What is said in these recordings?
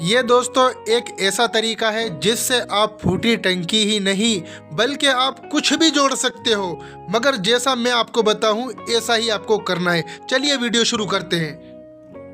ये दोस्तों एक ऐसा तरीका है जिससे आप फूटी टंकी ही नहीं, बल्कि आप कुछ भी जोड़ सकते हो। मगर जैसा मैं आपको बताऊँ, ऐसा ही आपको करना है। चलिए वीडियो शुरू करते हैं।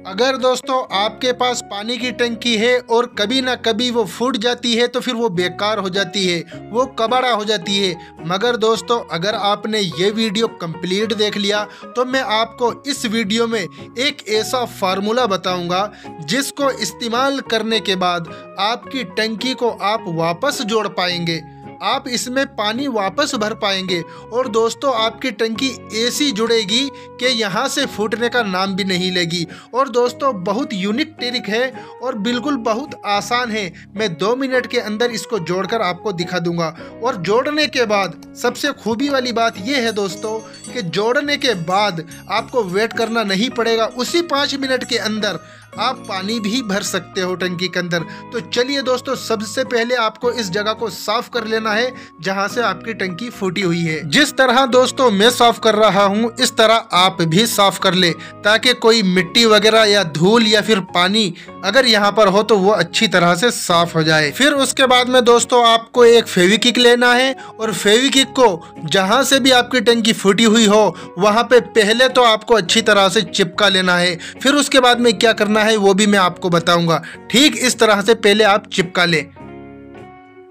अगर दोस्तों आपके पास पानी की टंकी है और कभी ना कभी वो फूट जाती है तो फिर वो बेकार हो जाती है, वो कबाड़ा हो जाती है। मगर दोस्तों अगर आपने ये वीडियो कंप्लीट देख लिया तो मैं आपको इस वीडियो में एक ऐसा फार्मूला बताऊँगा, जिसको इस्तेमाल करने के बाद आपकी टंकी को आप वापस जोड़ पाएँगे। आप इसमें पानी वापस भर पाएँगे। और दोस्तों, आपकी टंकी ऐसी जुड़ेगी कि यहाँ से फूटने का नाम भी नहीं लेगी। और दोस्तों, बहुत यूनिक ट्रिक है और बिल्कुल बहुत आसान है। मैं दो मिनट के अंदर इसको जोड़कर आपको दिखा दूँगा। और जोड़ने के बाद, सबसे खूबी वाली बात यह है दोस्तों कि जोड़ने के बाद आपको वेट करना नहीं पड़ेगा। उसी पाँच मिनट के अंदर आप पानी भी भर सकते हो टंकी के अंदर। तो चलिए दोस्तों, सबसे पहले आपको इस जगह को साफ़ कर लेना है, जहाँ से आपकी टंकी फूटी हुई है। जिस तरह दोस्तों मैं साफ़ कर रहा हूँ, इस तरह आप भी साफ़ कर ले, ताकि कोई मिट्टी वगैरह या धूल या फिर पानी अगर यहाँ पर हो तो वो अच्छी तरह से साफ़ हो जाए। फिर उसके बाद में दोस्तों, आपको एक फेविकिक लेना है, और फेविकिक को जहाँ से भी आपकी टंकी फूटी हुई हो, वहाँ पे पहले तो आपको अच्छी तरह से चिपका लेना है। फिर उसके बाद में क्या करना है, वो भी मैं आपको बताऊँगा। ठीक इस तरह से पहले आप चिपका लें।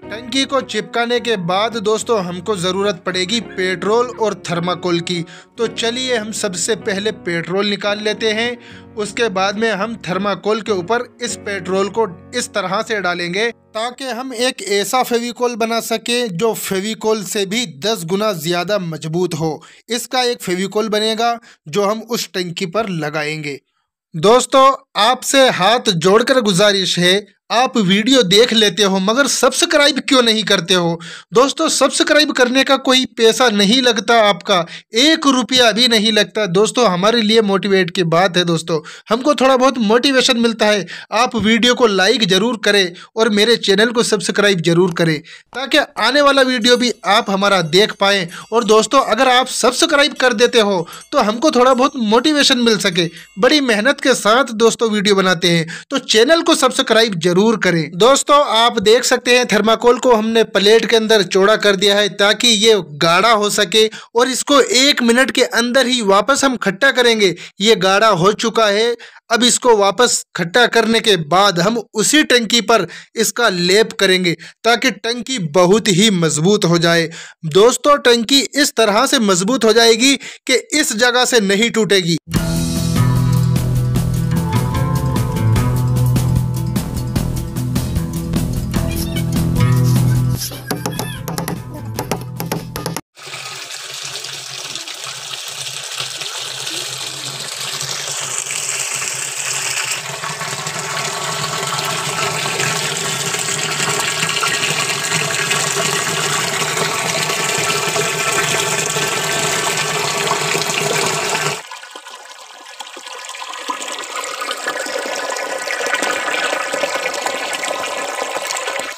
टंकी को चिपकाने के बाद दोस्तों, हमको ज़रूरत पड़ेगी पेट्रोल और थर्माकोल की। तो चलिए हम सबसे पहले पेट्रोल निकाल लेते हैं। उसके बाद में हम थर्माकोल के ऊपर इस पेट्रोल को इस तरह से डालेंगे ताकि हम एक ऐसा फेविकोल बना सके जो फेविकोल से भी दस गुना ज़्यादा मज़बूत हो। इसका एक फेविकोल बनेगा जो हम उस टंकी पर लगाएँगे। दोस्तों आपसे हाथ जोड़कर गुजारिश है आप वीडियो देख लेते हो, मगर सब्सक्राइब क्यों नहीं करते हो? दोस्तों सब्सक्राइब करने का कोई पैसा नहीं लगता आपका, एक रुपया भी नहीं लगता। दोस्तों, हमारे लिए मोटिवेट की बात है दोस्तों, हमको थोड़ा बहुत मोटिवेशन मिलता है। आप वीडियो को लाइक ज़रूर करें और मेरे चैनल को सब्सक्राइब ज़रूर करें, ताकि आने वाला वीडियो भी आप हमारा देख पाएँ। और दोस्तों, अगर आप सब्सक्राइब कर देते हो तो हमको थोड़ा बहुत मोटिवेशन मिल सके। बड़ी मेहनत के साथ दोस्तों वीडियो बनाते हैं तो चैनल को सब्सक्राइब ज़रूर ज़रूर करें। दोस्तों, आप देख सकते हैं थर्माकोल को हमने प्लेट के अंदर चौड़ा कर दिया है ताकि ये गाढ़ा हो सके और इसको एक मिनट के अंदर ही वापस हम खट्टा करेंगे। ये गाढ़ा हो चुका है। अब इसको वापस खट्टा करने के बाद हम उसी टंकी पर इसका लेप करेंगे ताकि टंकी बहुत ही मज़बूत हो जाए। दोस्तों, टंकी इस तरह से मज़बूत हो जाएगी कि इस जगह से नहीं टूटेगी।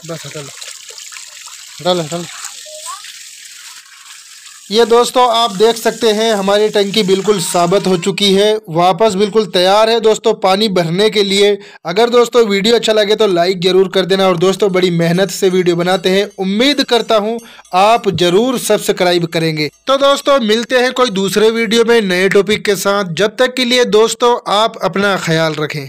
बस हटल डाल हटल ये दोस्तों, आप देख सकते हैं, हमारी टंकी बिल्कुल साबित हो चुकी है। वापस बिल्कुल तैयार है दोस्तों, पानी भरने के लिए। अगर दोस्तों, वीडियो अच्छा लगे तो लाइक ज़रूर कर देना और दोस्तों, बड़ी मेहनत से वीडियो बनाते हैं। उम्मीद करता हूँ, आप ज़रूर सब्सक्राइब करेंगे। तो दोस्तों, मिलते हैं कोई दूसरे वीडियो में नए टॉपिक के साथ। जब तक के लिए दोस्तों, आप अपना ख्याल रखें।